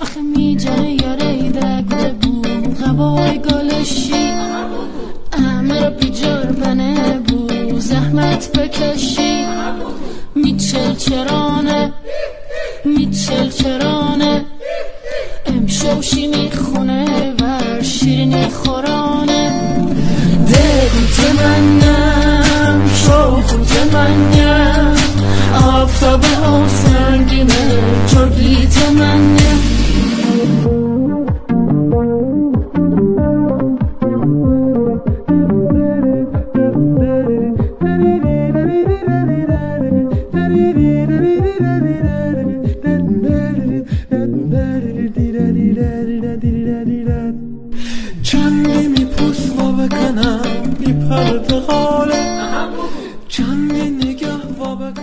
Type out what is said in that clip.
آخه می جنه یاره درگده بود غبای گلشی رو بیجار بنه بود زحمت بکشی. میچل چرانه. میچل چرانه. امشوشی می‌خونه و شیرینی خورانه. دلی تمنم شوخو تمنم Sabah olsa yine çok iyi temennim Kendimi pusla ve kana bir perde hale. Kendini gah ve